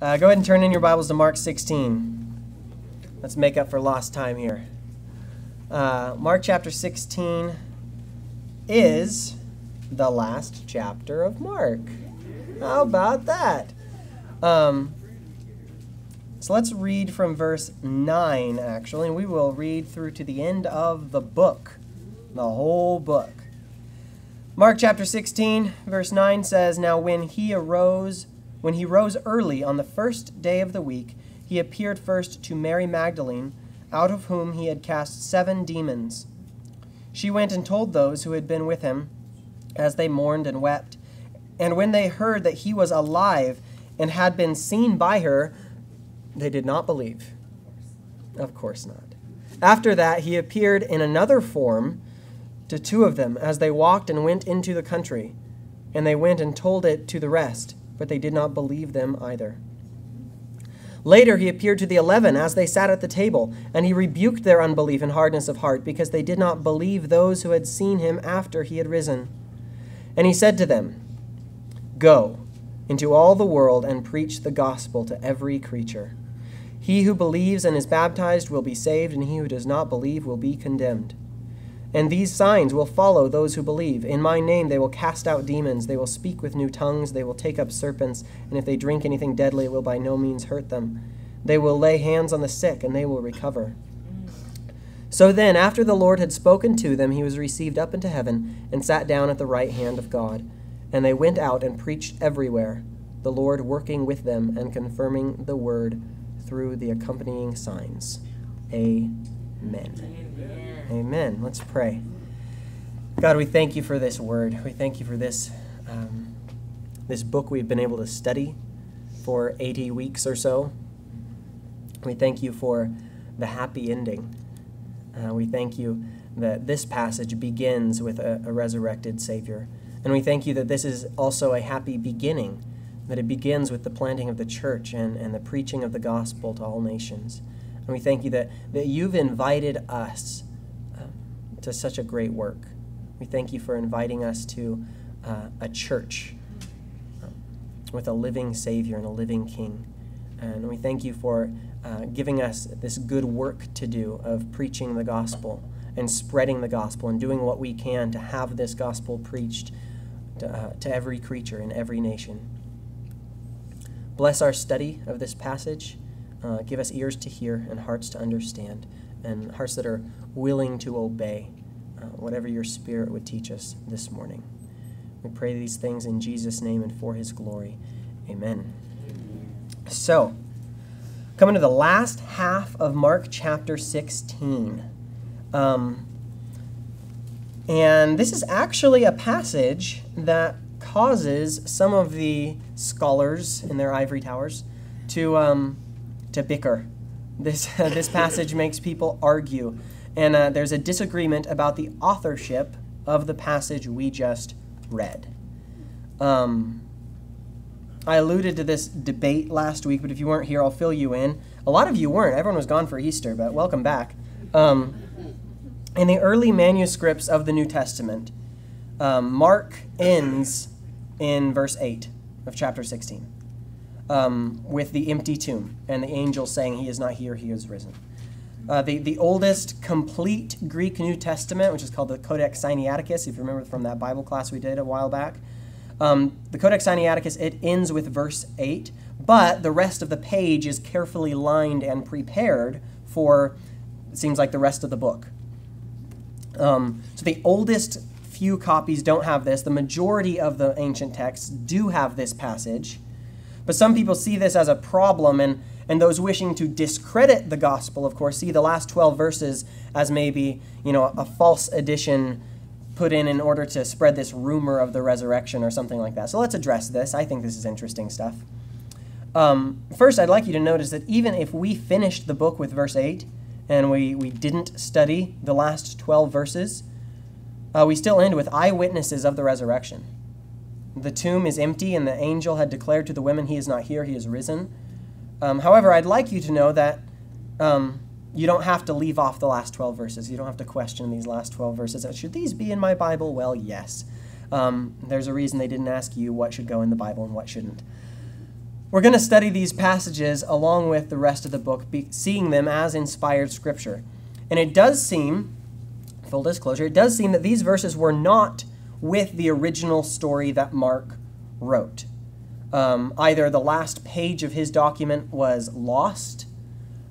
Uh, go ahead and turn in your Bibles to Mark 16. Let's make up for lost time here. Uh, Mark chapter 16 is the last chapter of Mark. How about that? Um, so let's read from verse 9, actually, and we will read through to the end of the book, the whole book. Mark chapter 16, verse 9 says, Now when he arose, when he rose early on the first day of the week, he appeared first to Mary Magdalene, out of whom he had cast seven demons. She went and told those who had been with him, as they mourned and wept. And when they heard that he was alive and had been seen by her, they did not believe. Of course not. After that, he appeared in another form to two of them as they walked and went into the country. And they went and told it to the rest, but they did not believe them either. Later, he appeared to the eleven as they sat at the table, and he rebuked their unbelief and hardness of heart, because they did not believe those who had seen him after he had risen. And he said to them, Go into all the world and preach the gospel to every creature. He who believes and is baptized will be saved, and he who does not believe will be condemned. And these signs will follow those who believe. In my name they will cast out demons, they will speak with new tongues, they will take up serpents, and if they drink anything deadly, it will by no means hurt them. They will lay hands on the sick, and they will recover. So then, after the Lord had spoken to them, he was received up into heaven and sat down at the right hand of God. And they went out and preached everywhere, the Lord working with them and confirming the word through the accompanying signs. Amen. Amen. Amen. Let's pray. God, we thank you for this word. We thank you for this um, this book we've been able to study for 80 weeks or so. We thank you for the happy ending. Uh, we thank you that this passage begins with a, a resurrected Savior. And we thank you that this is also a happy beginning, that it begins with the planting of the church and, and the preaching of the gospel to all nations. And we thank you that, that you've invited us to such a great work. We thank you for inviting us to uh, a church um, with a living Savior and a living King. And we thank you for uh, giving us this good work to do of preaching the gospel and spreading the gospel and doing what we can to have this gospel preached to, uh, to every creature in every nation. Bless our study of this passage. Uh, give us ears to hear and hearts to understand, and hearts that are willing to obey uh, whatever your Spirit would teach us this morning. We pray these things in Jesus' name and for his glory. Amen. So, coming to the last half of Mark chapter 16. Um, and this is actually a passage that causes some of the scholars in their ivory towers to, um, to bicker. This, this passage makes people argue. And uh, there's a disagreement about the authorship of the passage we just read. Um, I alluded to this debate last week, but if you weren't here, I'll fill you in. A lot of you weren't. Everyone was gone for Easter, but welcome back. Um, in the early manuscripts of the New Testament, um, Mark ends in verse 8 of chapter 16 um, with the empty tomb and the angel saying, He is not here, He is risen. Uh, the, the oldest complete Greek New Testament, which is called the Codex Sinaiticus, if you remember from that Bible class we did a while back, um, the Codex Sinaiticus, it ends with verse 8, but the rest of the page is carefully lined and prepared for, it seems like, the rest of the book. Um, so the oldest few copies don't have this. The majority of the ancient texts do have this passage. But some people see this as a problem, and, and those wishing to discredit the gospel, of course, see the last 12 verses as maybe, you know, a false addition put in in order to spread this rumor of the resurrection or something like that. So let's address this. I think this is interesting stuff. Um, first, I'd like you to notice that even if we finished the book with verse 8, and we, we didn't study the last 12 verses, uh, we still end with eyewitnesses of the resurrection. The tomb is empty, and the angel had declared to the women, He is not here, He is risen. Um, however, I'd like you to know that um, you don't have to leave off the last 12 verses. You don't have to question these last 12 verses. Should these be in my Bible? Well, yes. Um, there's a reason they didn't ask you what should go in the Bible and what shouldn't. we're going to study these passages along with the rest of the book, be, seeing them as inspired scripture. And it does seem, full disclosure, it does seem that these verses were not with the original story that Mark wrote. Um, either the last page of his document was lost,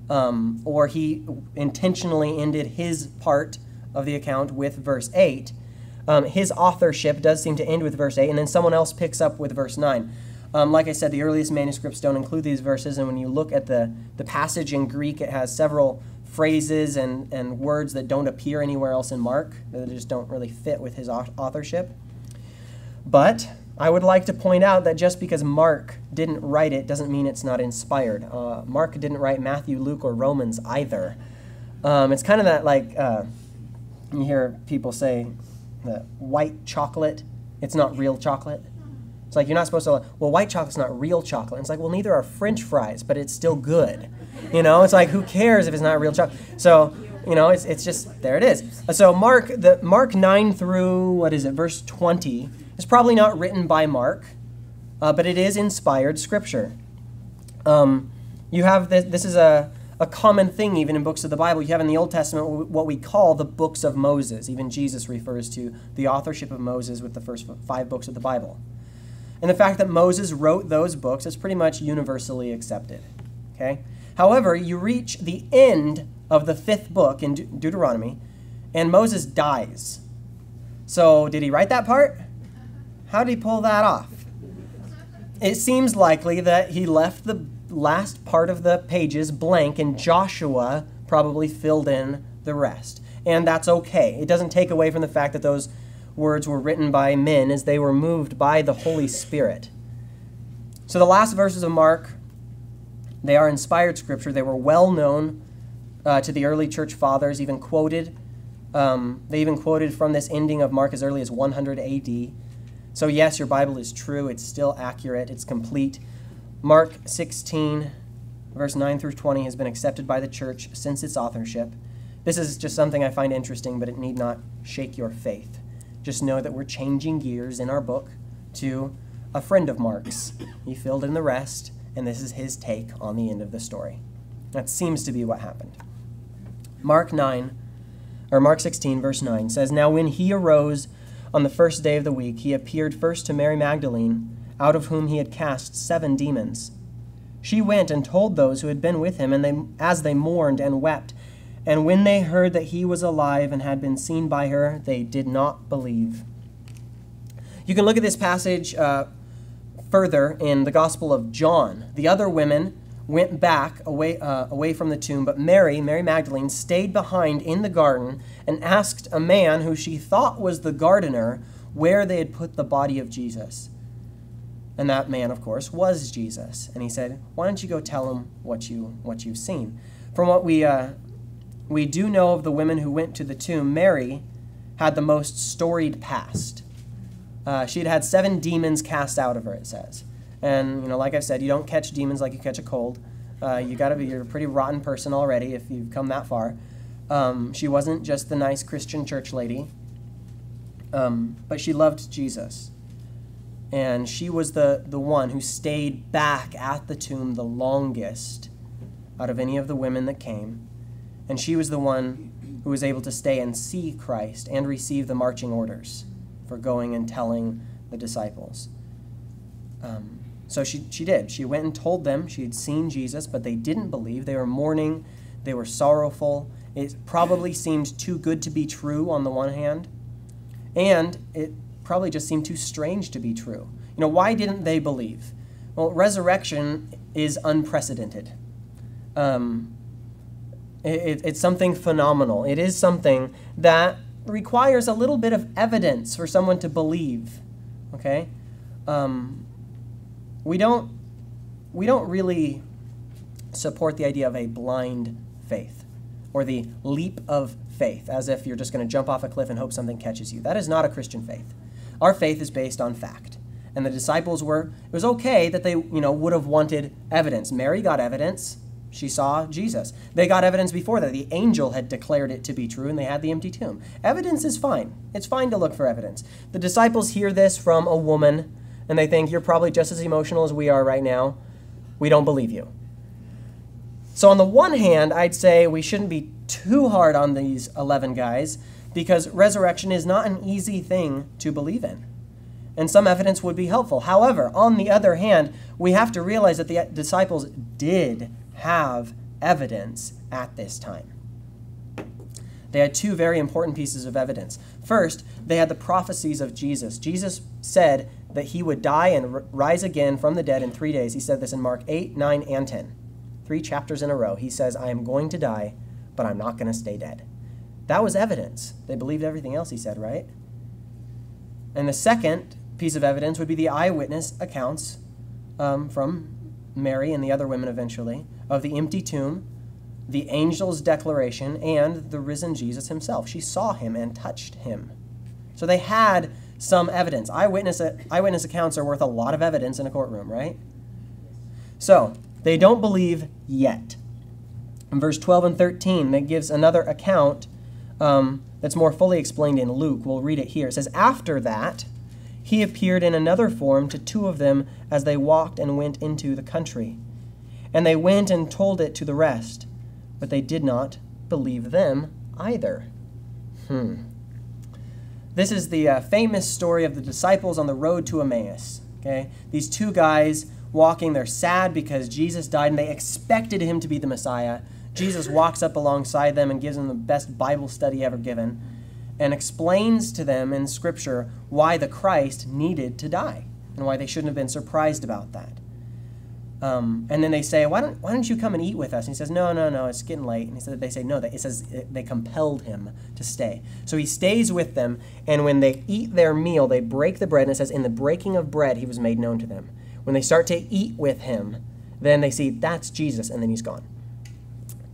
um, or he intentionally ended his part of the account with verse 8. Um, his authorship does seem to end with verse 8, and then someone else picks up with verse 9. Um, like I said, the earliest manuscripts don't include these verses, and when you look at the, the passage in Greek, it has several phrases and, and words that don't appear anywhere else in Mark, that just don't really fit with his authorship. But I would like to point out that just because Mark didn't write it doesn't mean it's not inspired. Uh, Mark didn't write Matthew, Luke, or Romans either. Um, it's kind of that like uh, you hear people say that white chocolate, it's not real chocolate. It's like you're not supposed to. Well, white chocolate's not real chocolate. it's like well, neither are French fries, but it's still good. You know, it's like who cares if it's not real chocolate? So you know, it's, it's just there it is. So Mark the Mark nine through what is it, verse twenty is probably not written by Mark, uh, but it is inspired scripture. Um, you have this, this is a, a common thing even in books of the Bible. You have in the Old Testament what we call the books of Moses. Even Jesus refers to the authorship of Moses with the first five books of the Bible. And the fact that Moses wrote those books is pretty much universally accepted. Okay? However, you reach the end of the fifth book in De- Deuteronomy, and Moses dies. So, did he write that part? How did he pull that off? It seems likely that he left the last part of the pages blank and Joshua probably filled in the rest. And that's okay. It doesn't take away from the fact that those words were written by men as they were moved by the Holy Spirit. So the last verses of Mark, they are inspired scripture. They were well known uh, to the early church fathers, even quoted. Um, they even quoted from this ending of Mark as early as 100 AD. So, yes, your Bible is true. It's still accurate. It's complete. Mark 16, verse 9 through 20, has been accepted by the church since its authorship. This is just something I find interesting, but it need not shake your faith. Just know that we're changing gears in our book to a friend of Mark's. He filled in the rest, and this is his take on the end of the story. That seems to be what happened. Mark 9, or Mark 16, verse 9 says, Now when he arose on the first day of the week, he appeared first to Mary Magdalene, out of whom he had cast seven demons. She went and told those who had been with him, and they, as they mourned and wept. And when they heard that he was alive and had been seen by her, they did not believe. You can look at this passage uh, further in the Gospel of John. The other women went back away, uh, away from the tomb, but Mary, Mary Magdalene, stayed behind in the garden and asked a man who she thought was the gardener where they had put the body of Jesus. And that man, of course, was Jesus. And he said, Why don't you go tell him what, you, what you've seen? From what we, uh, we do know of the women who went to the tomb, Mary had the most storied past. Uh, she had seven demons cast out of her, it says. And you know, like I've said, you don't catch demons like you catch a cold. Uh, you got to be you're a pretty rotten person already if you've come that far. Um, she wasn't just the nice Christian church lady, um, but she loved Jesus. And she was the, the one who stayed back at the tomb the longest out of any of the women that came. And she was the one who was able to stay and see Christ and receive the marching orders for going and telling the disciples. Um, so she, she did. She went and told them she had seen Jesus, but they didn't believe. They were mourning, they were sorrowful. It probably seemed too good to be true on the one hand, and it probably just seemed too strange to be true. You know, why didn't they believe? Well, resurrection is unprecedented. Um, it, it's something phenomenal. It is something that requires a little bit of evidence for someone to believe. Okay? Um, we don't we don't really support the idea of a blind faith or the leap of faith as if you're just going to jump off a cliff and hope something catches you. That is not a Christian faith. Our faith is based on fact. And the disciples were it was okay that they, you know, would have wanted evidence. Mary got evidence. She saw Jesus. They got evidence before that. The angel had declared it to be true and they had the empty tomb. Evidence is fine. It's fine to look for evidence. The disciples hear this from a woman and they think you're probably just as emotional as we are right now. we don't believe you. So, on the one hand, I'd say we shouldn't be too hard on these 11 guys because resurrection is not an easy thing to believe in. And some evidence would be helpful. However, on the other hand, we have to realize that the disciples did have evidence at this time. They had two very important pieces of evidence. First, they had the prophecies of Jesus. Jesus said that he would die and rise again from the dead in three days. He said this in Mark 8, 9, and 10. Three chapters in a row. He says, I am going to die, but I'm not going to stay dead. That was evidence. They believed everything else he said, right? And the second piece of evidence would be the eyewitness accounts um, from Mary and the other women eventually of the empty tomb, the angel's declaration, and the risen Jesus himself. She saw him and touched him. So they had some evidence. Eyewitness, eyewitness accounts are worth a lot of evidence in a courtroom, right? So they don't believe yet. In verse 12 and 13, that gives another account um, that's more fully explained in Luke. We'll read it here. It says, After that, he appeared in another form to two of them as they walked and went into the country. And they went and told it to the rest, but they did not believe them either. Hmm. This is the uh, famous story of the disciples on the road to Emmaus. Okay? These two guys walking, they're sad because Jesus died and they expected him to be the Messiah. Jesus walks up alongside them and gives them the best Bible study ever given and explains to them in Scripture why the Christ needed to die and why they shouldn't have been surprised about that. Um, and then they say, why don't, why don't you come and eat with us? And he says, no, no, no, it's getting late. And he said, they say, no, it says they compelled him to stay. So he stays with them, and when they eat their meal, they break the bread, and it says, in the breaking of bread, he was made known to them. When they start to eat with him, then they see, that's Jesus, and then he's gone.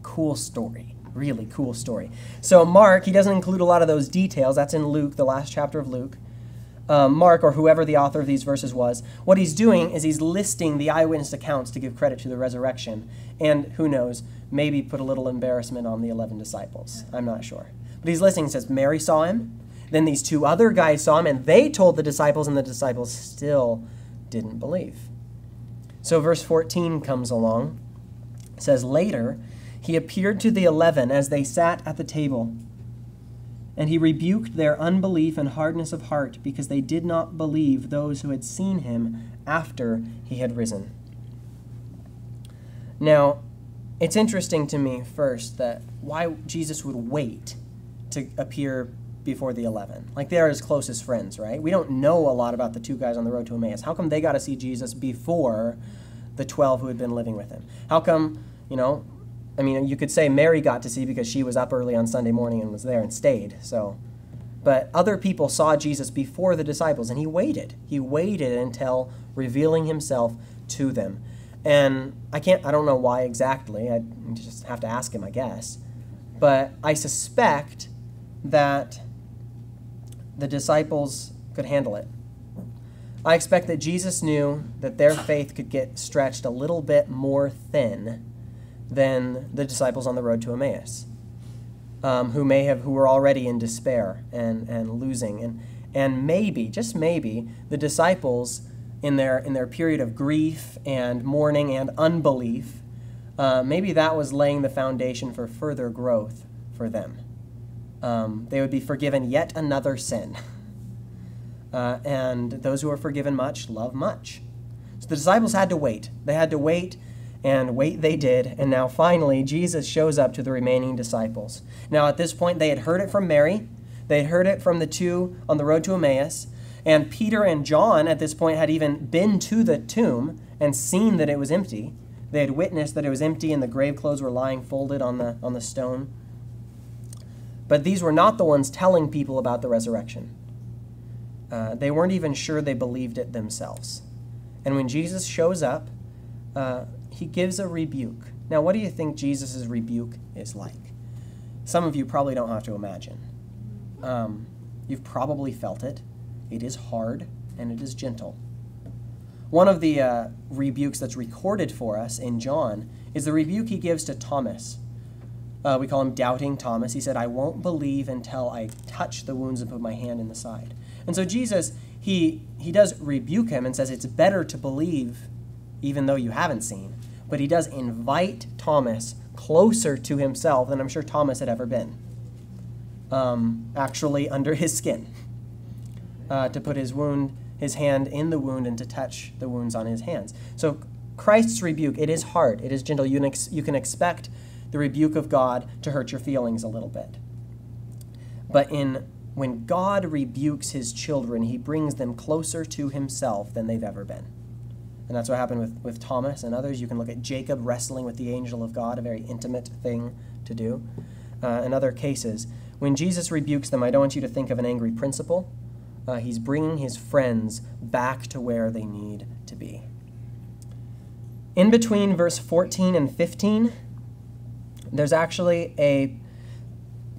Cool story really cool story. So, Mark, he doesn't include a lot of those details. That's in Luke, the last chapter of Luke. Um, Mark, or whoever the author of these verses was, what he's doing is he's listing the eyewitness accounts to give credit to the resurrection. And who knows, maybe put a little embarrassment on the 11 disciples. I'm not sure. But he's listing, says Mary saw him. Then these two other guys saw him, and they told the disciples, and the disciples still didn't believe. So, verse 14 comes along. Says, Later, he appeared to the eleven as they sat at the table. And he rebuked their unbelief and hardness of heart because they did not believe those who had seen him after he had risen. Now, it's interesting to me first that why Jesus would wait to appear before the 11. Like they are his closest friends, right? We don't know a lot about the two guys on the road to Emmaus. How come they got to see Jesus before the 12 who had been living with him? How come, you know, I mean, you could say Mary got to see because she was up early on Sunday morning and was there and stayed. So, but other people saw Jesus before the disciples, and he waited. He waited until revealing himself to them. And I can't, I don't know why exactly. I just have to ask him, I guess. But I suspect that the disciples could handle it. I expect that Jesus knew that their faith could get stretched a little bit more thin than the disciples on the road to Emmaus, um, who may have who were already in despair and, and losing. And, and maybe, just maybe, the disciples in their in their period of grief and mourning and unbelief, uh, maybe that was laying the foundation for further growth for them. Um, they would be forgiven yet another sin. Uh, and those who are forgiven much love much. So the disciples had to wait. They had to wait and wait they did. And now finally, Jesus shows up to the remaining disciples. Now, at this point, they had heard it from Mary, they had heard it from the two on the road to Emmaus. And Peter and John at this point had even been to the tomb and seen that it was empty. They had witnessed that it was empty and the grave clothes were lying folded on the, on the stone. But these were not the ones telling people about the resurrection. Uh, they weren't even sure they believed it themselves. And when Jesus shows up, uh, he gives a rebuke. Now, what do you think Jesus' rebuke is like? Some of you probably don't have to imagine. Um, you've probably felt it. It is hard and it is gentle. One of the uh, rebukes that's recorded for us in John is the rebuke he gives to Thomas. Uh, we call him Doubting Thomas. He said, I won't believe until I touch the wounds and put my hand in the side. And so Jesus, he, he does rebuke him and says it's better to believe even though you haven't seen. But he does invite Thomas closer to himself than I'm sure Thomas had ever been, um, actually under his skin, uh, to put his wound, his hand in the wound, and to touch the wounds on his hands. So Christ's rebuke, it is hard, it is gentle. You can, ex- you can expect the rebuke of God to hurt your feelings a little bit. But in when God rebukes his children, he brings them closer to himself than they've ever been. And that's what happened with, with Thomas and others. You can look at Jacob wrestling with the angel of God, a very intimate thing to do. Uh, in other cases, when Jesus rebukes them, I don't want you to think of an angry principal. Uh, he's bringing his friends back to where they need to be. In between verse 14 and 15, there's actually a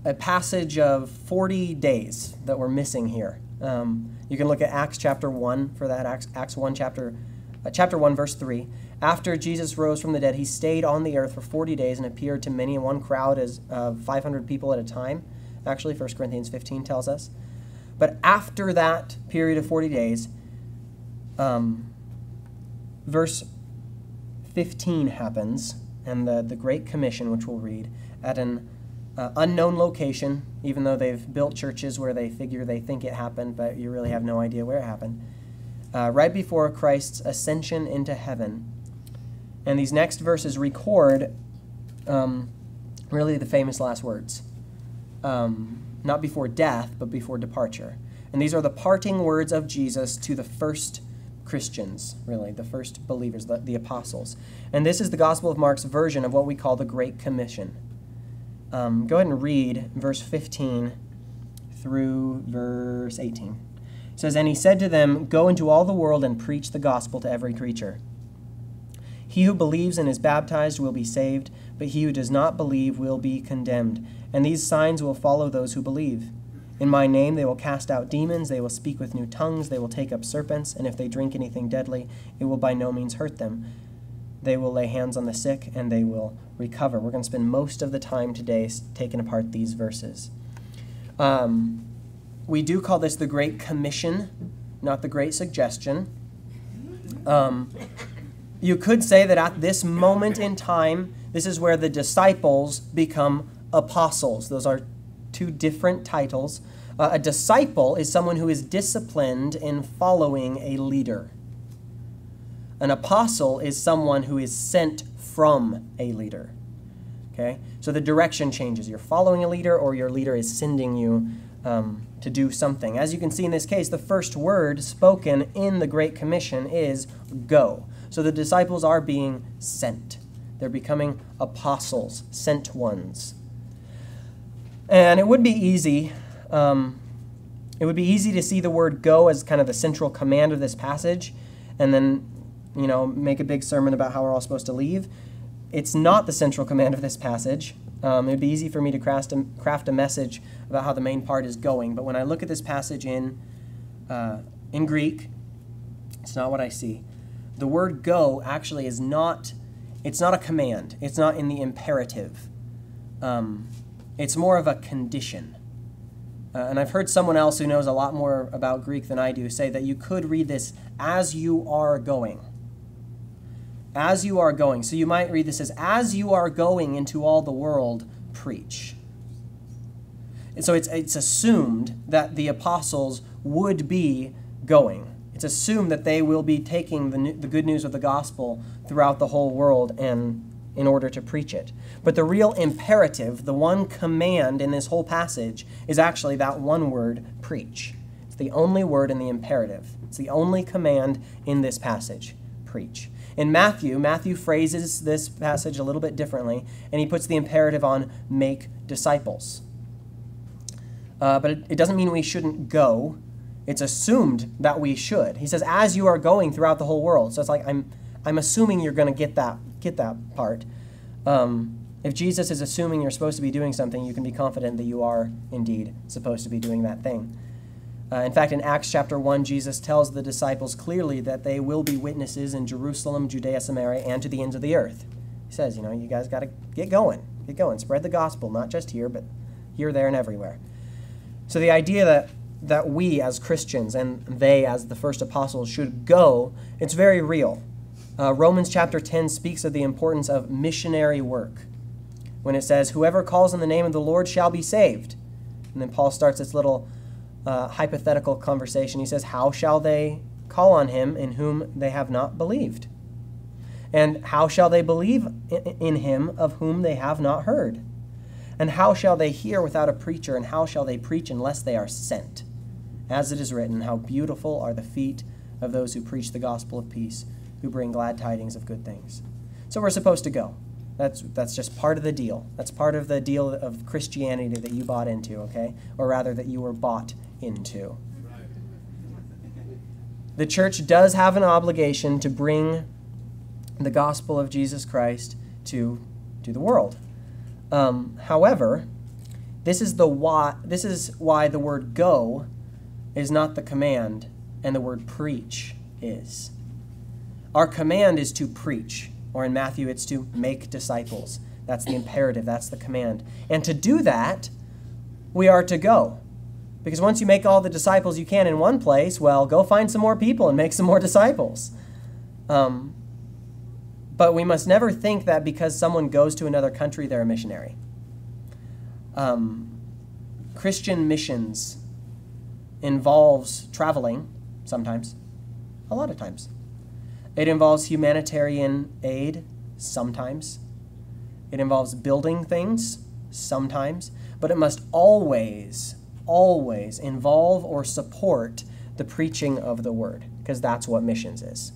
a passage of 40 days that we're missing here. Um, you can look at Acts chapter 1 for that, Acts, Acts 1 chapter, uh, chapter 1 verse 3. After Jesus rose from the dead, he stayed on the earth for 40 days and appeared to many, and one crowd as uh, 500 people at a time. Actually, 1 Corinthians 15 tells us. But after that period of 40 days, um, verse 15 happens, and the, the Great Commission, which we'll read, at an uh, unknown location, even though they've built churches where they figure they think it happened, but you really have no idea where it happened. Uh, right before Christ's ascension into heaven. And these next verses record um, really the famous last words. Um, not before death, but before departure. And these are the parting words of Jesus to the first Christians, really, the first believers, the, the apostles. And this is the Gospel of Mark's version of what we call the Great Commission. Um, go ahead and read verse 15 through verse 18. Says, And he said to them, Go into all the world and preach the gospel to every creature. He who believes and is baptized will be saved, but he who does not believe will be condemned. And these signs will follow those who believe. In my name they will cast out demons, they will speak with new tongues, they will take up serpents, and if they drink anything deadly, it will by no means hurt them. They will lay hands on the sick, and they will recover. We're going to spend most of the time today taking apart these verses. Um, we do call this the Great Commission, not the Great Suggestion. Um, you could say that at this moment in time, this is where the disciples become apostles. Those are two different titles. Uh, a disciple is someone who is disciplined in following a leader. An apostle is someone who is sent from a leader. Okay? So the direction changes. You're following a leader, or your leader is sending you um, to do something. As you can see in this case, the first word spoken in the Great Commission is go. So the disciples are being sent. They're becoming apostles, sent ones. And it would be easy. Um, it would be easy to see the word go as kind of the central command of this passage, and then, you know, make a big sermon about how we're all supposed to leave. It's not the central command of this passage. Um, it'd be easy for me to craft a, craft a message about how the main part is going, but when I look at this passage in, uh, in Greek, it's not what I see. The word go actually is not, it's not a command. It's not in the imperative. Um, it's more of a condition. Uh, and I've heard someone else who knows a lot more about Greek than I do say that you could read this as you are going as you are going. So you might read this as, as you are going into all the world, preach. And so it's, it's assumed that the apostles would be going. It's assumed that they will be taking the, the good news of the gospel throughout the whole world and in order to preach it. But the real imperative, the one command in this whole passage, is actually that one word, preach. It's the only word in the imperative. It's the only command in this passage, preach. In Matthew, Matthew phrases this passage a little bit differently, and he puts the imperative on make disciples. Uh, but it, it doesn't mean we shouldn't go. It's assumed that we should. He says, as you are going throughout the whole world. So it's like I'm, I'm assuming you're going to get that, get that part. Um, if Jesus is assuming you're supposed to be doing something, you can be confident that you are indeed supposed to be doing that thing. Uh, in fact, in Acts chapter 1, Jesus tells the disciples clearly that they will be witnesses in Jerusalem, Judea, Samaria, and to the ends of the earth. He says, you know, you guys got to get going. Get going. Spread the gospel, not just here, but here, there, and everywhere. So the idea that, that we as Christians and they as the first apostles should go, it's very real. Uh, Romans chapter 10 speaks of the importance of missionary work when it says, Whoever calls on the name of the Lord shall be saved. And then Paul starts this little uh, hypothetical conversation. He says, How shall they call on him in whom they have not believed? And how shall they believe in him of whom they have not heard? And how shall they hear without a preacher? And how shall they preach unless they are sent? As it is written, How beautiful are the feet of those who preach the gospel of peace, who bring glad tidings of good things. So we're supposed to go. That's, that's just part of the deal. That's part of the deal of Christianity that you bought into, okay? Or rather, that you were bought into. The church does have an obligation to bring the gospel of Jesus Christ to, to the world. Um, however, this is the why this is why the word go is not the command and the word preach is. Our command is to preach, or in Matthew it's to make disciples. That's the imperative, that's the command. And to do that, we are to go. Because once you make all the disciples you can in one place, well, go find some more people and make some more disciples. Um, but we must never think that because someone goes to another country, they're a missionary. Um, Christian missions involves traveling sometimes, a lot of times. It involves humanitarian aid sometimes. It involves building things sometimes, but it must always, always involve or support the preaching of the word, because that's what missions is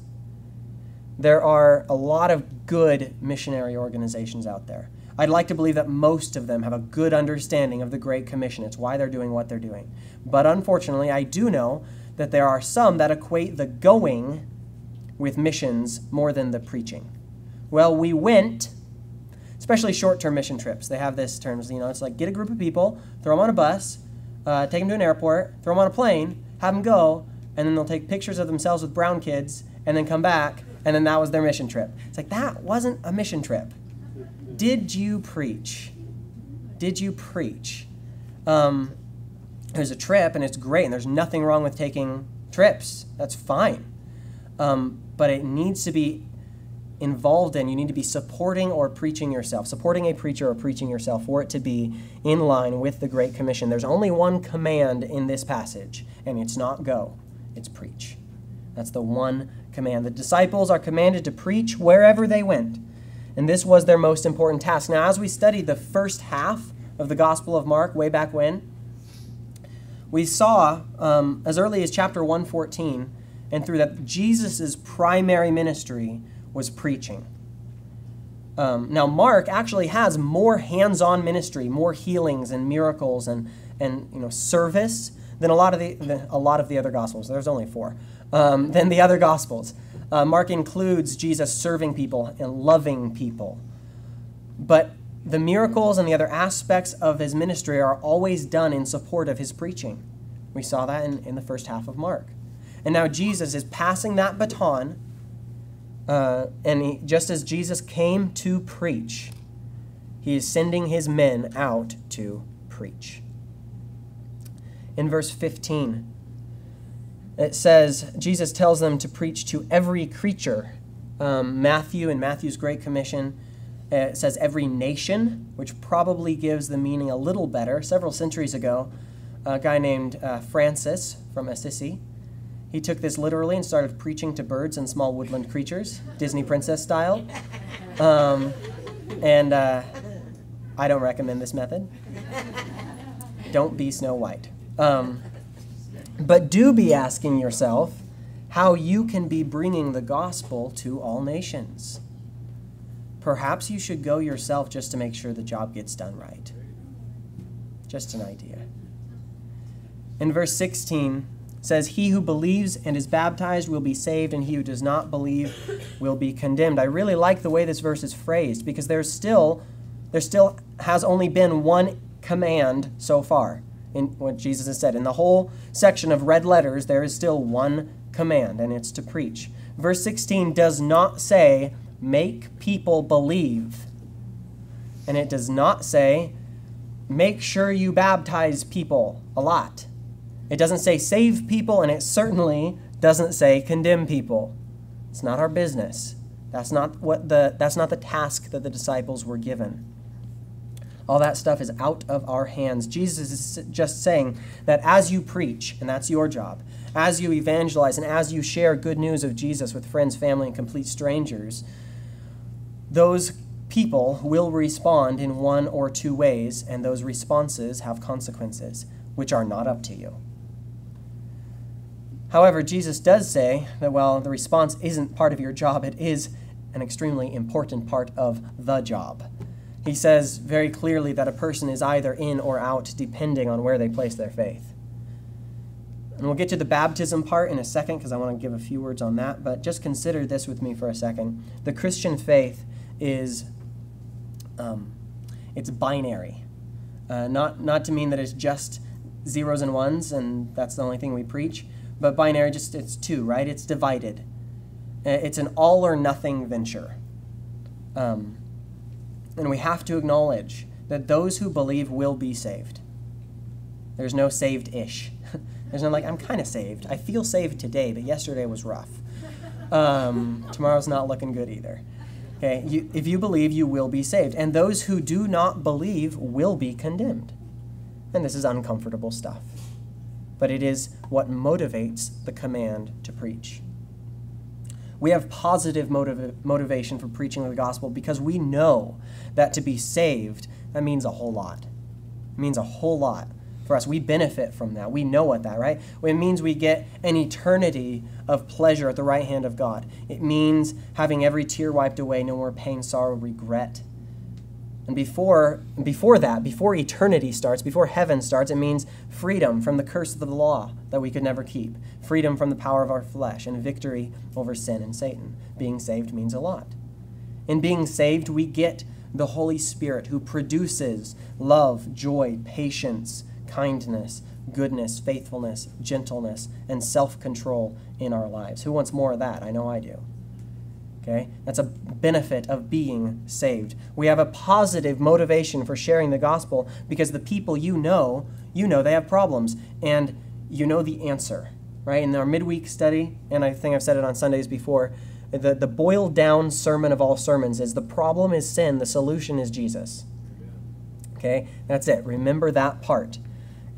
there are a lot of good missionary organizations out there. I'd like to believe that most of them have a good understanding of the Great Commission. It's why they're doing what they're doing. But unfortunately, I do know that there are some that equate the going with missions more than the preaching. Well, we went, especially short term mission trips. They have this terms, you know, it's like get a group of people, throw them on a bus, uh, take them to an airport, throw them on a plane, have them go, and then they'll take pictures of themselves with brown kids and then come back and then that was their mission trip. It's like, that wasn't a mission trip. Did you preach? Did you preach? Um, a trip, and it's great, and there's nothing wrong with taking trips. That's fine. Um, but it needs to be involved in, you need to be supporting or preaching yourself, supporting a preacher or preaching yourself for it to be in line with the Great Commission. There's only one command in this passage, and it's not go, it's preach. That's the one command. The disciples are commanded to preach wherever they went, and this was their most important task. Now, as we studied the first half of the Gospel of Mark way back when, we saw um, as early as chapter 114 and through that Jesus' primary ministry was preaching. Um, now, Mark actually has more hands on ministry, more healings and miracles and, and you know, service than a lot of the, a lot of the other gospels. There's only four um, than the other gospels. Uh, Mark includes Jesus serving people and loving people, but the miracles and the other aspects of his ministry are always done in support of his preaching. We saw that in, in the first half of Mark. And now Jesus is passing that baton, uh, and he, just as Jesus came to preach, he is sending his men out to preach in verse 15. It says, Jesus tells them to preach to every creature. Um, Matthew, in Matthew's Great Commission, it says every nation, which probably gives the meaning a little better. Several centuries ago, a guy named uh, Francis from Assisi, he took this literally and started preaching to birds and small woodland creatures, Disney princess style. Um, and uh, I don't recommend this method. Don't be Snow White. Um, but do be asking yourself how you can be bringing the gospel to all nations. Perhaps you should go yourself just to make sure the job gets done right. Just an idea. In verse 16 says he who believes and is baptized will be saved and he who does not believe will be condemned. I really like the way this verse is phrased because there's still there still has only been one command so far in what Jesus has said. In the whole section of red letters, there is still one command, and it's to preach. Verse 16 does not say, make people believe. And it does not say, make sure you baptize people a lot. It doesn't say save people, and it certainly doesn't say condemn people. It's not our business. That's not what the that's not the task that the disciples were given. All that stuff is out of our hands. Jesus is just saying that as you preach, and that's your job, as you evangelize and as you share good news of Jesus with friends, family, and complete strangers, those people will respond in one or two ways, and those responses have consequences, which are not up to you. However, Jesus does say that while the response isn't part of your job, it is an extremely important part of the job. He says very clearly that a person is either in or out depending on where they place their faith. And we'll get to the baptism part in a second because I want to give a few words on that, but just consider this with me for a second. The Christian faith is um, it's binary. Uh, not, not to mean that it's just zeros and ones and that's the only thing we preach, but binary just it's two, right? It's divided. Uh, it's an all or nothing venture. Um, and we have to acknowledge that those who believe will be saved. There's no saved ish. There's no like, I'm kind of saved. I feel saved today, but yesterday was rough. Um, tomorrow's not looking good either. Okay, you, if you believe, you will be saved. And those who do not believe will be condemned. And this is uncomfortable stuff. But it is what motivates the command to preach. We have positive motiv- motivation for preaching the gospel because we know that to be saved, that means a whole lot. It means a whole lot for us. We benefit from that. We know what that, right? It means we get an eternity of pleasure at the right hand of God. It means having every tear wiped away, no more pain, sorrow, regret. And before, before that, before eternity starts, before heaven starts, it means freedom from the curse of the law that we could never keep, freedom from the power of our flesh, and victory over sin and Satan. Being saved means a lot. In being saved, we get the Holy Spirit who produces love, joy, patience, kindness, goodness, faithfulness, gentleness, and self control in our lives. Who wants more of that? I know I do. Okay? That's a benefit of being saved. We have a positive motivation for sharing the gospel because the people you know, you know they have problems and you know the answer, right? In our midweek study, and I think I've said it on Sundays before, the, the boiled down sermon of all sermons is the problem is sin, the solution is Jesus. Okay? That's it. Remember that part.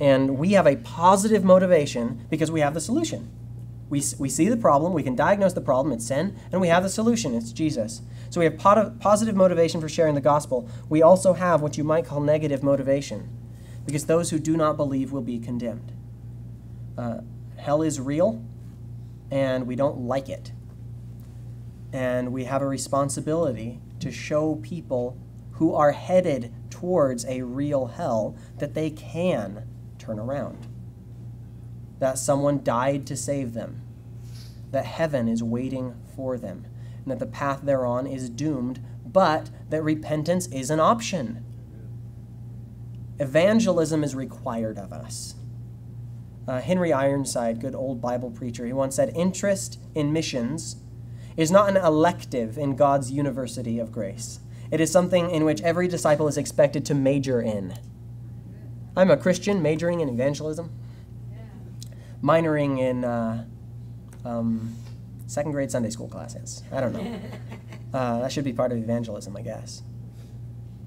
And we have a positive motivation because we have the solution. We, we see the problem, we can diagnose the problem, it's sin, and we have the solution, it's Jesus. So we have positive motivation for sharing the gospel. We also have what you might call negative motivation because those who do not believe will be condemned. Uh, hell is real, and we don't like it. And we have a responsibility to show people who are headed towards a real hell that they can turn around. That someone died to save them. That heaven is waiting for them. And that the path they're is doomed, but that repentance is an option. Evangelism is required of us. Uh, Henry Ironside, good old Bible preacher, he once said, Interest in missions is not an elective in God's university of grace. It is something in which every disciple is expected to major in. I'm a Christian majoring in evangelism, minoring in uh, um, second grade Sunday school classes. I don't know. Uh, that should be part of evangelism, I guess.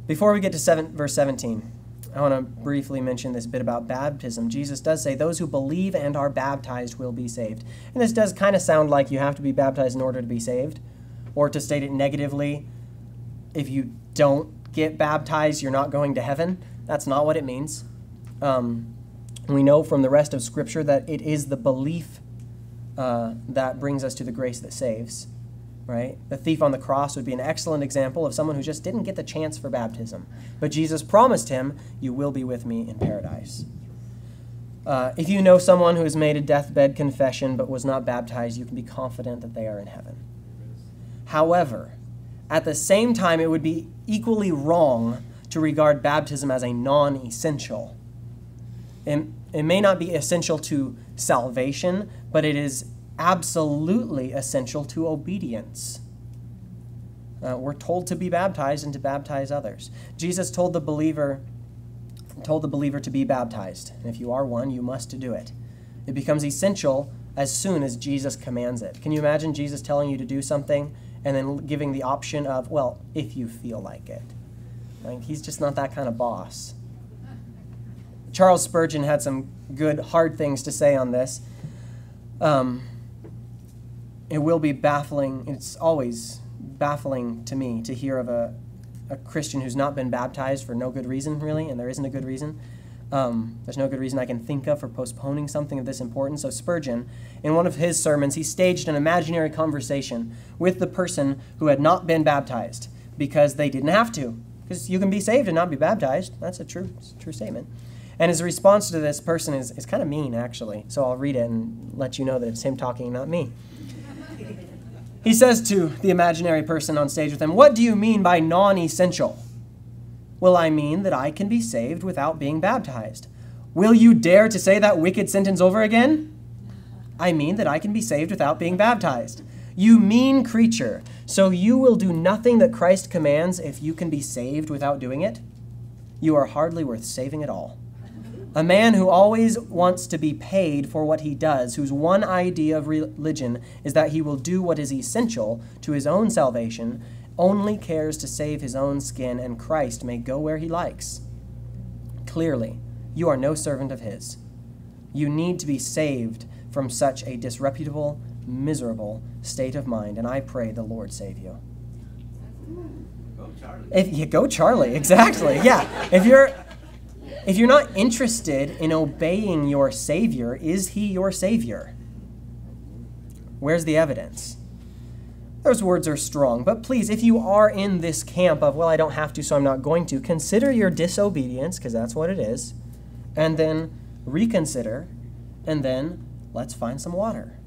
Before we get to seven, verse 17, I want to briefly mention this bit about baptism. Jesus does say, Those who believe and are baptized will be saved. And this does kind of sound like you have to be baptized in order to be saved. Or to state it negatively, if you don't get baptized, you're not going to heaven. That's not what it means. Um, we know from the rest of Scripture that it is the belief uh, that brings us to the grace that saves. Right? The thief on the cross would be an excellent example of someone who just didn't get the chance for baptism. But Jesus promised him, You will be with me in paradise. Uh, if you know someone who has made a deathbed confession but was not baptized, you can be confident that they are in heaven. However, at the same time, it would be equally wrong to regard baptism as a non essential. It, it may not be essential to salvation, but it is absolutely essential to obedience. Uh, we're told to be baptized and to baptize others. Jesus told the believer told the believer to be baptized, and if you are one, you must do it. It becomes essential as soon as Jesus commands it. Can you imagine Jesus telling you to do something and then giving the option of, well, if you feel like it. Like, he's just not that kind of boss. Charles Spurgeon had some good, hard things to say on this. Um, it will be baffling, it's always baffling to me to hear of a, a Christian who's not been baptized for no good reason, really, and there isn't a good reason. Um, there's no good reason I can think of for postponing something of this importance. So, Spurgeon, in one of his sermons, he staged an imaginary conversation with the person who had not been baptized because they didn't have to. Because you can be saved and not be baptized. That's a true, true statement. And his response to this person is, is kind of mean, actually. So I'll read it and let you know that it's him talking, not me. He says to the imaginary person on stage with him, What do you mean by non essential? Will I mean that I can be saved without being baptized? Will you dare to say that wicked sentence over again? I mean that I can be saved without being baptized. You mean creature, so you will do nothing that Christ commands if you can be saved without doing it? You are hardly worth saving at all. A man who always wants to be paid for what he does, whose one idea of religion is that he will do what is essential to his own salvation, only cares to save his own skin, and Christ may go where he likes. Clearly, you are no servant of his. You need to be saved from such a disreputable, miserable state of mind, and I pray the Lord save you. Go Charlie. If you go Charlie, exactly. Yeah. If you're if you're not interested in obeying your Savior, is He your Savior? Where's the evidence? Those words are strong, but please, if you are in this camp of, well, I don't have to, so I'm not going to, consider your disobedience, because that's what it is, and then reconsider, and then let's find some water.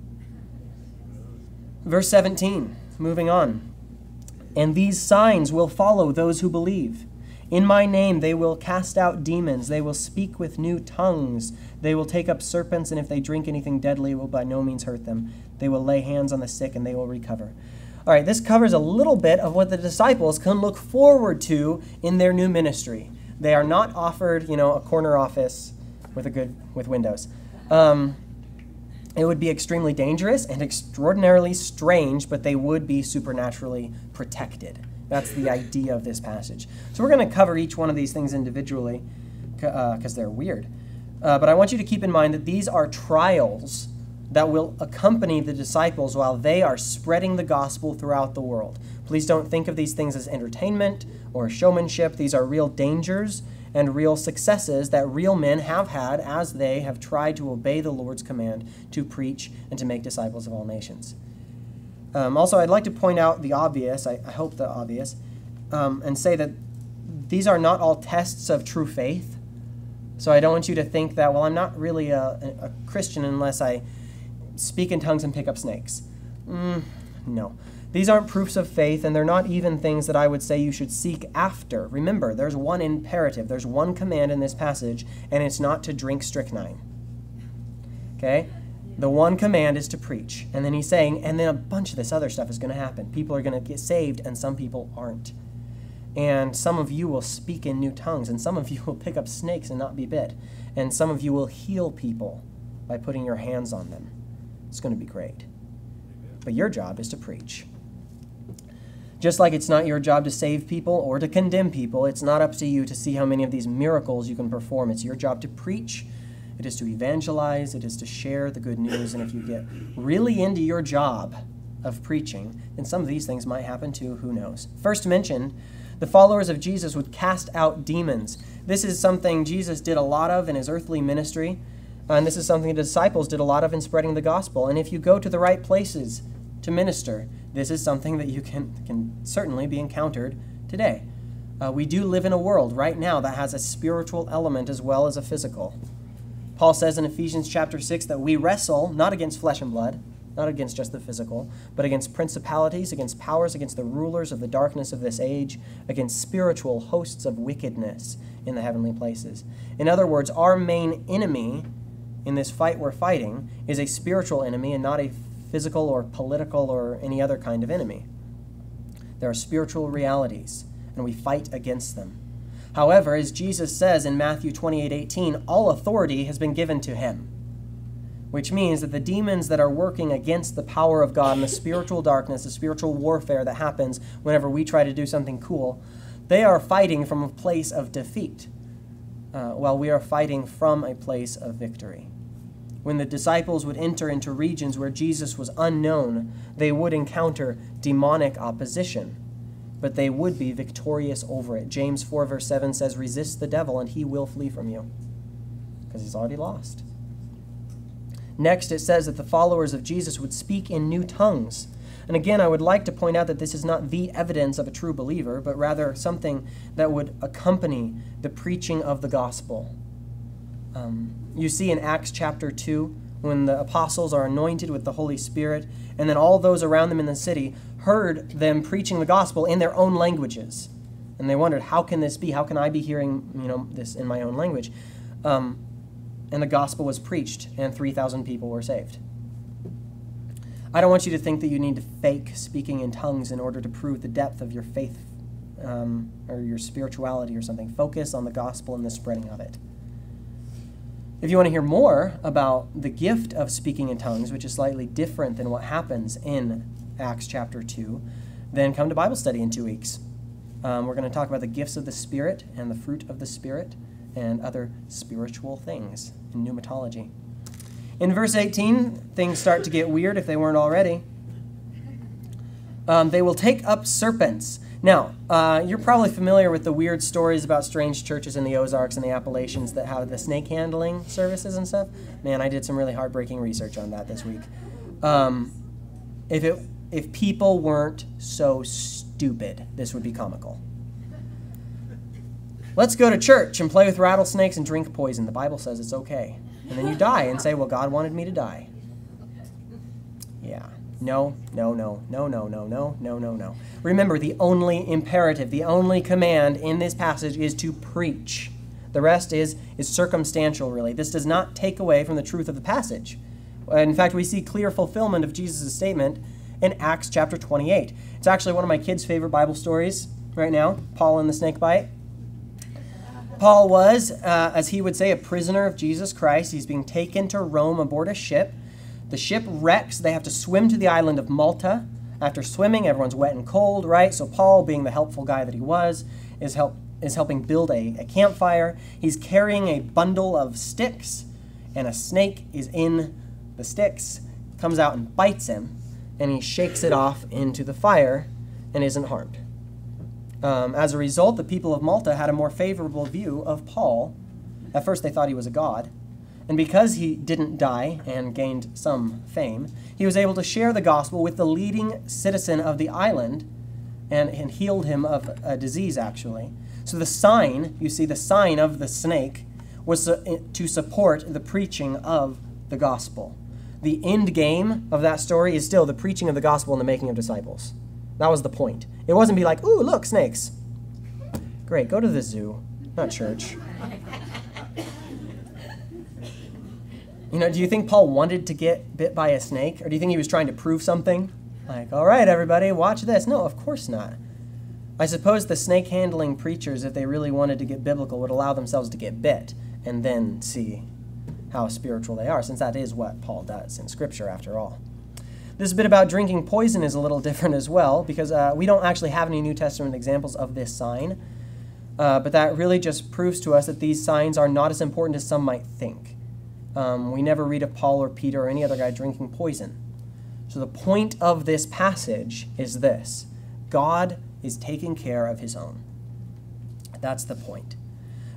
Verse 17, moving on. And these signs will follow those who believe. In my name they will cast out demons, they will speak with new tongues, they will take up serpents, and if they drink anything deadly, it will by no means hurt them. They will lay hands on the sick, and they will recover. All right, this covers a little bit of what the disciples can look forward to in their new ministry. They are not offered, you know, a corner office with a good with windows. Um, it would be extremely dangerous and extraordinarily strange, but they would be supernaturally protected. That's the idea of this passage. So we're going to cover each one of these things individually because uh, they're weird. Uh, but I want you to keep in mind that these are trials that will accompany the disciples while they are spreading the gospel throughout the world. Please don't think of these things as entertainment or showmanship. These are real dangers and real successes that real men have had as they have tried to obey the Lord's command to preach and to make disciples of all nations. Um, also, I'd like to point out the obvious, I, I hope the obvious, um, and say that these are not all tests of true faith. So I don't want you to think that, well, I'm not really a, a Christian unless I speak in tongues and pick up snakes. Mm, no. These aren't proofs of faith, and they're not even things that I would say you should seek after. Remember, there's one imperative, there's one command in this passage, and it's not to drink strychnine. Okay? The one command is to preach. And then he's saying, and then a bunch of this other stuff is going to happen. People are going to get saved, and some people aren't. And some of you will speak in new tongues, and some of you will pick up snakes and not be bit. And some of you will heal people by putting your hands on them. It's going to be great. But your job is to preach. Just like it's not your job to save people or to condemn people, it's not up to you to see how many of these miracles you can perform. It's your job to preach it is to evangelize, it is to share the good news. And if you get really into your job of preaching, then some of these things might happen too. Who knows? First mentioned, the followers of Jesus would cast out demons. This is something Jesus did a lot of in his earthly ministry. And this is something the disciples did a lot of in spreading the gospel. And if you go to the right places to minister, this is something that you can, can certainly be encountered today. Uh, we do live in a world right now that has a spiritual element as well as a physical. Paul says in Ephesians chapter 6 that we wrestle not against flesh and blood, not against just the physical, but against principalities, against powers, against the rulers of the darkness of this age, against spiritual hosts of wickedness in the heavenly places. In other words, our main enemy in this fight we're fighting is a spiritual enemy and not a physical or political or any other kind of enemy. There are spiritual realities, and we fight against them. However, as Jesus says in Matthew 28 18, all authority has been given to him. which means that the demons that are working against the power of God and the spiritual darkness, the spiritual warfare that happens whenever we try to do something cool, they are fighting from a place of defeat, uh, while we are fighting from a place of victory. When the disciples would enter into regions where Jesus was unknown, they would encounter demonic opposition, but they would be victorious over it. James 4, verse 7 says, Resist the devil, and he will flee from you, because he's already lost. Next, it says that the followers of Jesus would speak in new tongues. And again, I would like to point out that this is not the evidence of a true believer, but rather something that would accompany the preaching of the gospel. Um, you see in Acts chapter 2, when the apostles are anointed with the Holy Spirit, and then all those around them in the city heard them preaching the gospel in their own languages. And they wondered, how can this be? How can I be hearing you know, this in my own language? Um, and the gospel was preached, and 3,000 people were saved. I don't want you to think that you need to fake speaking in tongues in order to prove the depth of your faith um, or your spirituality or something. Focus on the gospel and the spreading of it. If you want to hear more about the gift of speaking in tongues, which is slightly different than what happens in Acts chapter 2, then come to Bible study in two weeks. Um, we're going to talk about the gifts of the Spirit and the fruit of the Spirit and other spiritual things in pneumatology. In verse 18, things start to get weird if they weren't already. Um, they will take up serpents. Now, uh, you're probably familiar with the weird stories about strange churches in the Ozarks and the Appalachians that have the snake handling services and stuff. Man, I did some really heartbreaking research on that this week. Um, if it if people weren't so stupid, this would be comical. Let's go to church and play with rattlesnakes and drink poison. The Bible says it's okay. And then you die and say, Well, God wanted me to die. Yeah. No, no, no, no, no, no, no, no, no, no. Remember, the only imperative, the only command in this passage is to preach. The rest is, is circumstantial, really. This does not take away from the truth of the passage. In fact, we see clear fulfillment of Jesus' statement in Acts chapter 28. It's actually one of my kids' favorite Bible stories right now Paul and the snake bite. Paul was, uh, as he would say, a prisoner of Jesus Christ. He's being taken to Rome aboard a ship. The ship wrecks. They have to swim to the island of Malta. After swimming, everyone's wet and cold, right? So Paul, being the helpful guy that he was, is help is helping build a, a campfire. He's carrying a bundle of sticks, and a snake is in the sticks, comes out and bites him, and he shakes it off into the fire and isn't harmed. Um, as a result, the people of Malta had a more favorable view of Paul. At first, they thought he was a god. And because he didn't die and gained some fame, he was able to share the gospel with the leading citizen of the island and, and healed him of a disease, actually. So the sign, you see, the sign of the snake was to support the preaching of the gospel. The end game of that story is still the preaching of the gospel and the making of disciples. That was the point. It wasn't be like, ooh, look, snakes. Great, go to the zoo, not church. You know, do you think Paul wanted to get bit by a snake? Or do you think he was trying to prove something? Like, all right, everybody, watch this. No, of course not. I suppose the snake handling preachers, if they really wanted to get biblical, would allow themselves to get bit and then see how spiritual they are, since that is what Paul does in Scripture, after all. This bit about drinking poison is a little different as well, because uh, we don't actually have any New Testament examples of this sign. Uh, but that really just proves to us that these signs are not as important as some might think. Um, we never read of Paul or Peter or any other guy drinking poison. So the point of this passage is this God is taking care of his own. That's the point.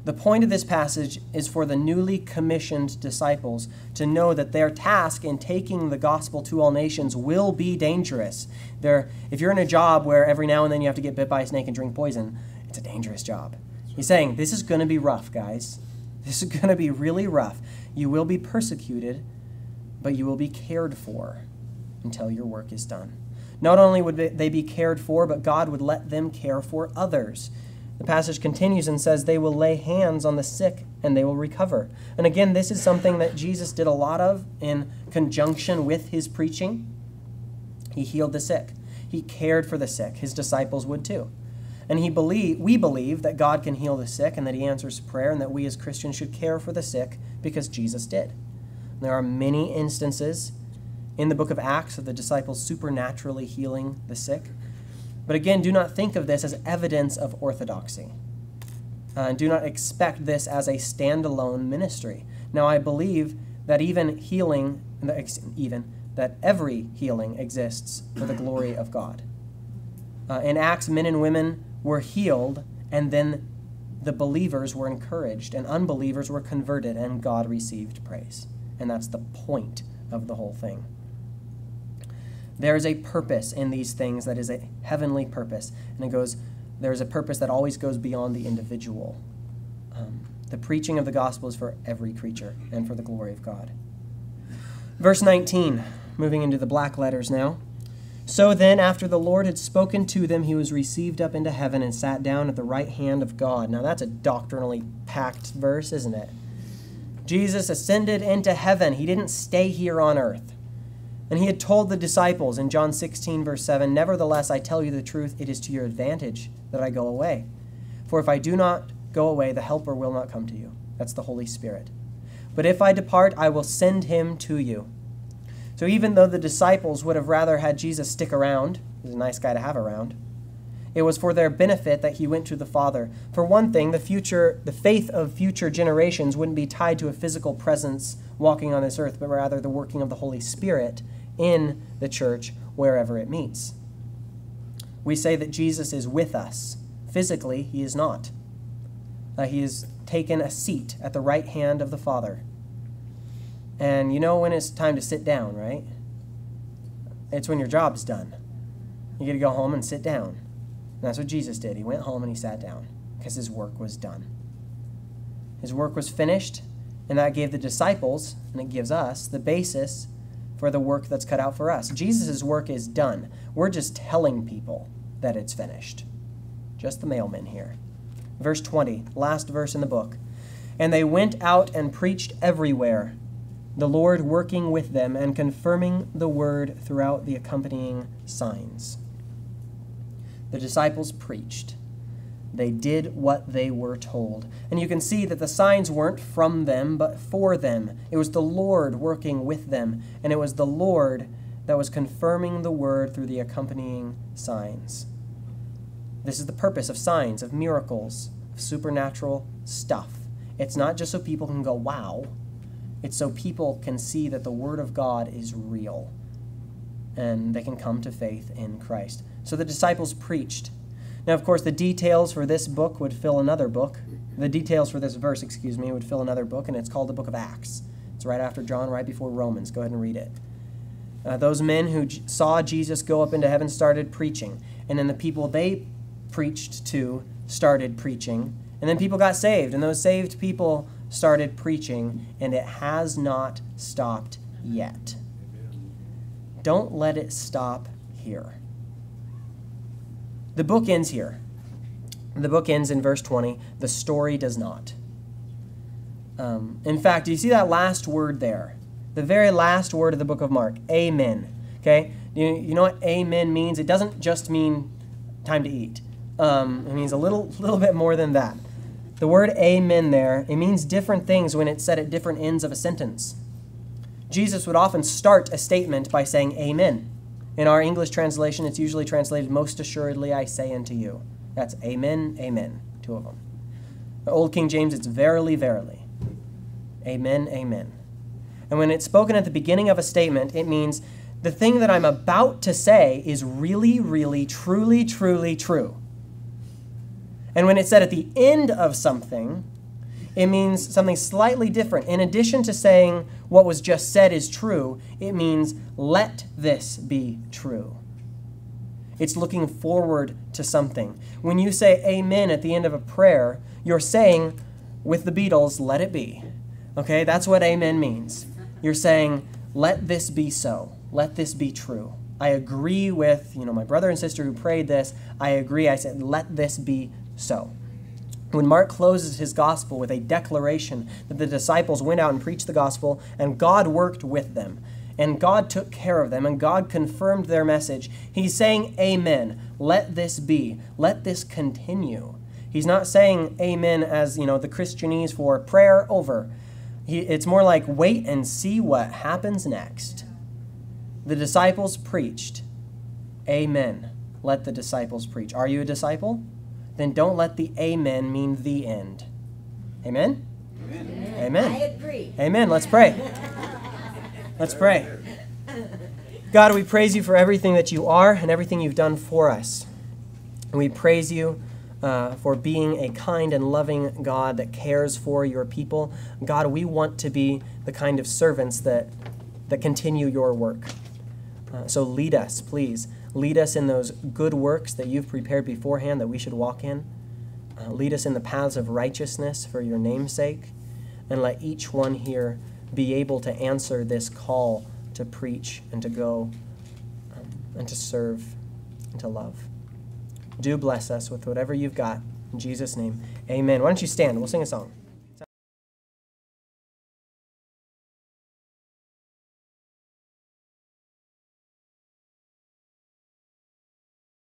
The point of this passage is for the newly commissioned disciples to know that their task in taking the gospel to all nations will be dangerous. They're, if you're in a job where every now and then you have to get bit by a snake and drink poison, it's a dangerous job. He's saying, This is going to be rough, guys. This is going to be really rough. You will be persecuted, but you will be cared for until your work is done. Not only would they be cared for, but God would let them care for others. The passage continues and says, They will lay hands on the sick and they will recover. And again, this is something that Jesus did a lot of in conjunction with his preaching. He healed the sick, he cared for the sick. His disciples would too. And he believe, we believe that God can heal the sick and that he answers prayer and that we as Christians should care for the sick because Jesus did. There are many instances in the book of Acts of the disciples supernaturally healing the sick. But again, do not think of this as evidence of orthodoxy. Uh, do not expect this as a standalone ministry. Now, I believe that even healing, even that every healing exists for the glory of God. Uh, in Acts, men and women were healed, and then the believers were encouraged, and unbelievers were converted, and God received praise. And that's the point of the whole thing. There is a purpose in these things that is a heavenly purpose. And it goes, there's a purpose that always goes beyond the individual. Um, the preaching of the gospel is for every creature and for the glory of God. Verse 19, moving into the black letters now. So then, after the Lord had spoken to them, he was received up into heaven and sat down at the right hand of God. Now, that's a doctrinally packed verse, isn't it? Jesus ascended into heaven. He didn't stay here on earth. And he had told the disciples in John 16, verse 7 Nevertheless, I tell you the truth, it is to your advantage that I go away. For if I do not go away, the Helper will not come to you. That's the Holy Spirit. But if I depart, I will send him to you. So even though the disciples would have rather had Jesus stick around, he's a nice guy to have around, it was for their benefit that he went to the Father. For one thing, the future, the faith of future generations wouldn't be tied to a physical presence walking on this earth, but rather the working of the Holy Spirit in the church wherever it meets. We say that Jesus is with us. Physically, he is not. Uh, he has taken a seat at the right hand of the Father. And you know when it's time to sit down, right? It's when your job's done. You get to go home and sit down. And that's what Jesus did. He went home and he sat down because his work was done. His work was finished, and that gave the disciples, and it gives us, the basis for the work that's cut out for us. Jesus' work is done. We're just telling people that it's finished. Just the mailman here. Verse 20, last verse in the book. And they went out and preached everywhere, the Lord working with them and confirming the word throughout the accompanying signs. The disciples preached. They did what they were told. And you can see that the signs weren't from them, but for them. It was the Lord working with them, and it was the Lord that was confirming the word through the accompanying signs. This is the purpose of signs, of miracles, of supernatural stuff. It's not just so people can go, wow. It's so people can see that the Word of God is real and they can come to faith in Christ. So the disciples preached now, of course, the details for this book would fill another book. The details for this verse, excuse me, would fill another book, and it's called the book of Acts. It's right after John, right before Romans. Go ahead and read it. Uh, those men who j- saw Jesus go up into heaven started preaching, and then the people they preached to started preaching, and then people got saved, and those saved people started preaching, and it has not stopped yet. Don't let it stop here. The book ends here. The book ends in verse 20. The story does not. Um, in fact, do you see that last word there? The very last word of the book of Mark, amen. Okay? You, you know what amen means? It doesn't just mean time to eat. Um, it means a little, little bit more than that. The word amen there, it means different things when it's said at different ends of a sentence. Jesus would often start a statement by saying amen. In our English translation, it's usually translated, Most assuredly I say unto you. That's Amen, Amen, two of them. The Old King James, it's verily, verily. Amen, Amen. And when it's spoken at the beginning of a statement, it means the thing that I'm about to say is really, really, truly, truly true. And when it's said at the end of something, it means something slightly different. In addition to saying what was just said is true, it means let this be true. It's looking forward to something. When you say amen at the end of a prayer, you're saying, with the Beatles, let it be. Okay, that's what amen means. You're saying, let this be so. Let this be true. I agree with, you know, my brother and sister who prayed this. I agree. I said, let this be so. When Mark closes his gospel with a declaration that the disciples went out and preached the gospel and God worked with them and God took care of them and God confirmed their message, he's saying, Amen. Let this be. Let this continue. He's not saying amen as, you know, the Christianese for prayer over. He, it's more like wait and see what happens next. The disciples preached. Amen. Let the disciples preach. Are you a disciple? Then don't let the amen mean the end. Amen? Amen. Amen. I agree. Amen. Let's pray. Let's pray. God, we praise you for everything that you are and everything you've done for us. And we praise you uh, for being a kind and loving God that cares for your people. God, we want to be the kind of servants that, that continue your work. Uh, so lead us, please. Lead us in those good works that you've prepared beforehand that we should walk in. Uh, lead us in the paths of righteousness for your name's sake. And let each one here be able to answer this call to preach and to go um, and to serve and to love. Do bless us with whatever you've got. In Jesus' name, amen. Why don't you stand? We'll sing a song.